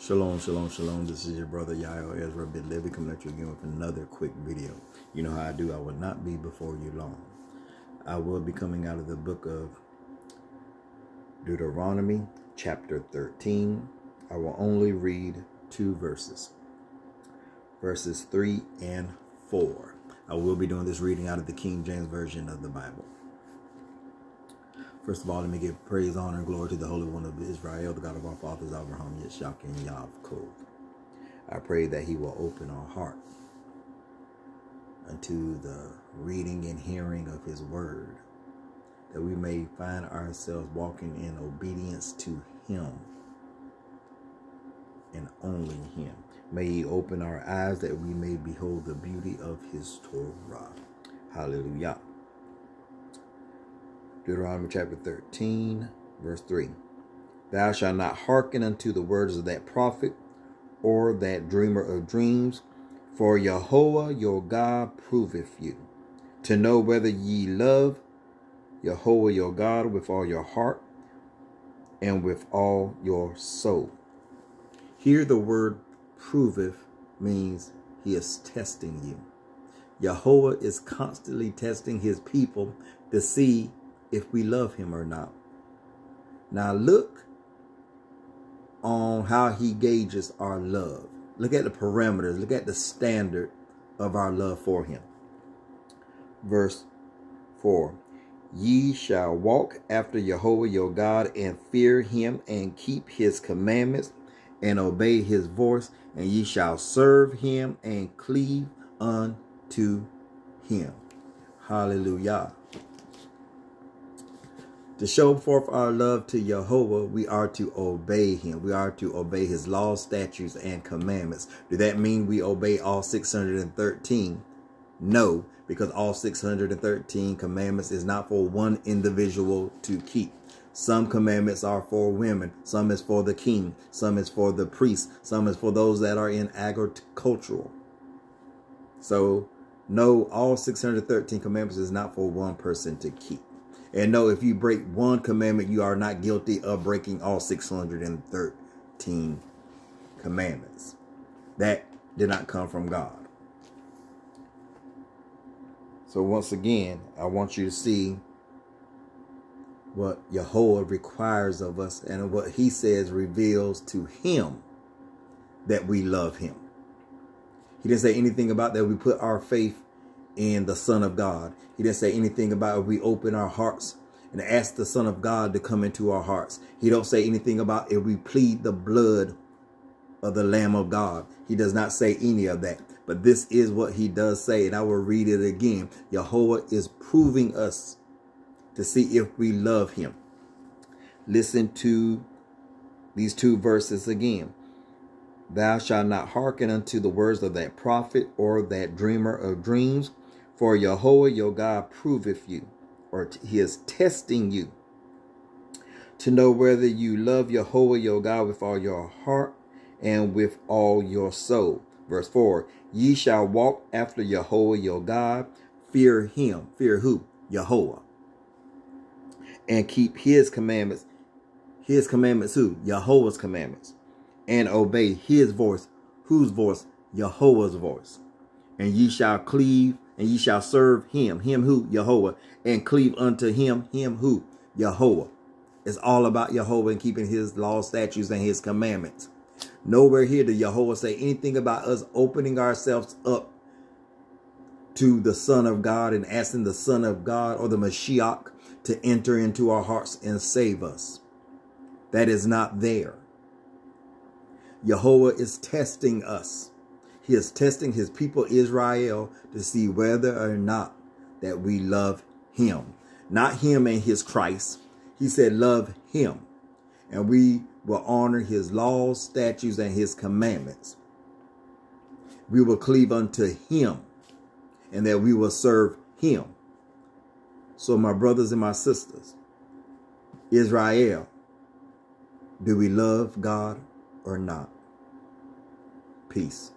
Shalom, shalom, shalom. This is your brother Yael Ezra Ben Levy coming at you again with another quick video. You know how I do. I will not be before you long. I will be coming out of the book of Deuteronomy, chapter 13. I will only read two verses, verses 3 and 4. I will be doing this reading out of the King James Version of the Bible. First of all, let me give praise, honor, and glory to the Holy One of Israel, the God of our fathers, Abraham, Yitzchak, and Yaakov. I pray that he will open our heart unto the reading and hearing of his word, that we may find ourselves walking in obedience to him and only him. May he open our eyes that we may behold the beauty of his Torah. Hallelujah. Deuteronomy chapter 13, verse 3. Thou shalt not hearken unto the words of that prophet or that dreamer of dreams, for Jehovah your God proveth you, to know whether ye love Jehovah your God with all your heart and with all your soul. Here the word proveth means he is testing you. Jehovah is constantly testing his people to see if we love him or not. Now look on how he gauges our love. Look at the parameters. Look at the standard of our love for him. Verse 4. Ye shall walk after Jehovah your God and fear him and keep his commandments and obey his voice and ye shall serve him and cleave unto him. Hallelujah. To show forth our love to Jehovah, we are to obey him. We are to obey his laws, statutes, and commandments. Do that mean we obey all 613? No, because all 613 commandments is not for one individual to keep. Some commandments are for women. Some is for the king. Some is for the priest. Some is for those that are in agricultural. So, no, all 613 commandments is not for one person to keep. And know if you break one commandment, you are not guilty of breaking all 613 commandments. That did not come from God. So once again, I want you to see what Yahweh requires of us and what he says reveals to him that we love him. He didn't say anything about that we put our faith in the Son of God. He didn't say anything about if we open our hearts and ask the Son of God to come into our hearts. He don't say anything about if we plead the blood of the Lamb of God. He does not say any of that. But this is what he does say, and I will read it again. Jehovah is proving us to see if we love him. Listen to these two verses again. Thou shalt not hearken unto the words of that prophet or that dreamer of dreams, for Yahweh your God proveth you, or he is testing you, to know whether you love Yahweh your God with all your heart and with all your soul. Verse 4, Ye shall walk after Yahweh your God, fear him. Fear who? Yahweh. And keep his commandments. His commandments who? Yahweh's commandments. And obey his voice. Whose voice? Yahweh's voice. And ye shall cleave and ye shall serve him. Him who? Jehovah. And cleave unto him. Him who? Jehovah. It's all about Jehovah and keeping his law, statutes, and his commandments. Nowhere here did Jehovah say anything about us opening ourselves up to the Son of God and asking the Son of God or the Mashiach to enter into our hearts and save us. That is not there. Jehovah is testing us. He is testing his people Israel to see whether or not that we love him. Not him and his Christ. He said love him. And we will honor his laws, statutes, and his commandments. We will cleave unto him and that we will serve him. So my brothers and my sisters, Israel, do we love God or not? Peace.